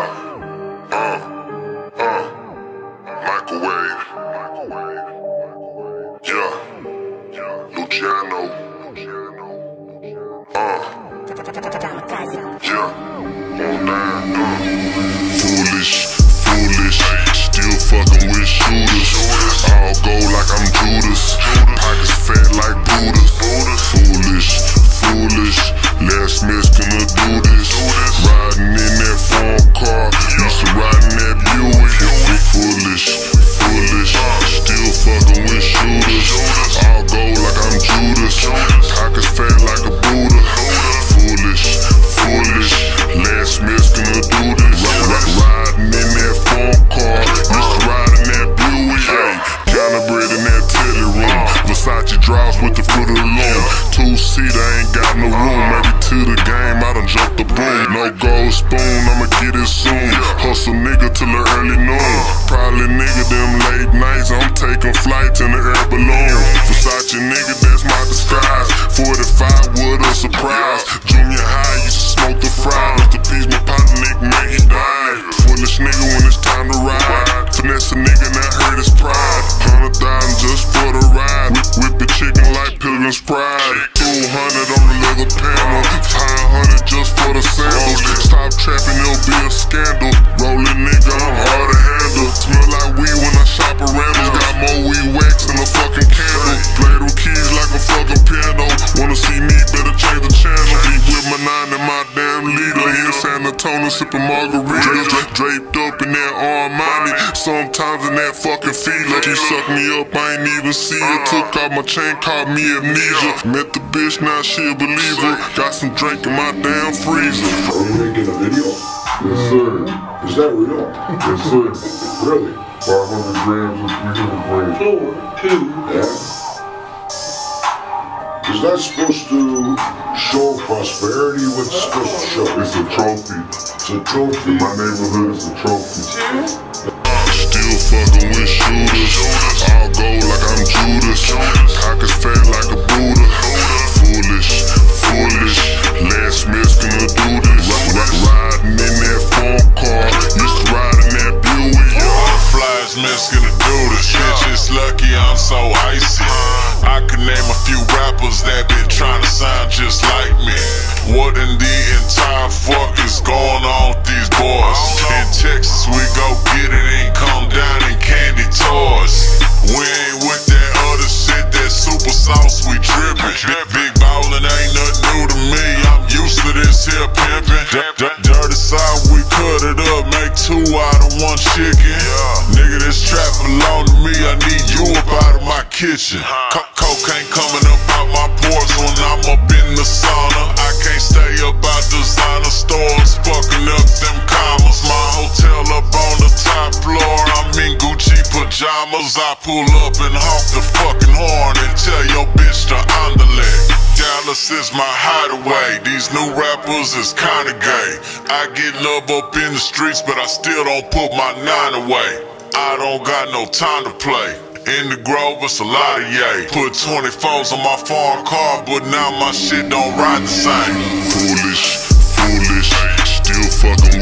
Yeah. Uh. Uh. Microwave. Yeah. Luciano. Uh. Versace draws with the fruit of the loom. Two seater ain't got no room. Maybe to the game, I done jumped the boom. No gold spoon, I'ma get it soon. Hustle nigga till the early noon. Probably nigga them late nights. I'm taking flights in the air balloon. Versace nigga, that's my disguise. 45 wood a surprise. In San Antonio sipping margaritas. Draped up in that Armani. Sometimes in that fucking feeler. She sucked me up, I ain't even see her. Took off my chain, caught me amnesia. Met the bitch, now she a believer. Got some drink in my damn freezer. Are you making a video? Yes, sir. Is that real? Yes, sir. Really? 500 grams and 300 grams. Floor two. Yeah. Is that supposed to show prosperity? What's supposed to show? It's a trophy. It's a trophy. In my neighborhood, it's a trophy. Still fucking with shooters. All go like I'm Judas. Pockets fat like a Buddha. Foolish, foolish. Last miss gonna do this. Riding in that phone car. Used to ride in that Buick. Flies miss gonna do this. Bitch is lucky I'm so icy. I can name a few rappers that been trying to sound just like me. What in the entire fuck is going on with these boys? In Texas, we go get it and come down in candy toys. We ain't with that other shit, that super sauce, we drippin'. Big, big ballin' ain't nothing new to me. I'm used to this here pimpin'. Dirty side, we cut it up, make two out of one chicken. Nigga, this trap belong to me. I need you up out of my kitchen. Cocaine coming up out my pores when I'm up in the sauna. I can't stay up out designer stores, fucking up them commas. My hotel up on the top floor. I'm in Gucci pajamas. I pull up and honk the fucking horn and tell your bitch to underlay. Dallas is my hideaway. These new rappers is kinda gay. I get love up in the streets, but I still don't put my nine away. I don't got no time to play. In the grove, it's a lot of yay. Put 24s on my foreign car, but now my shit don't ride the same. Foolish, foolish, still fucking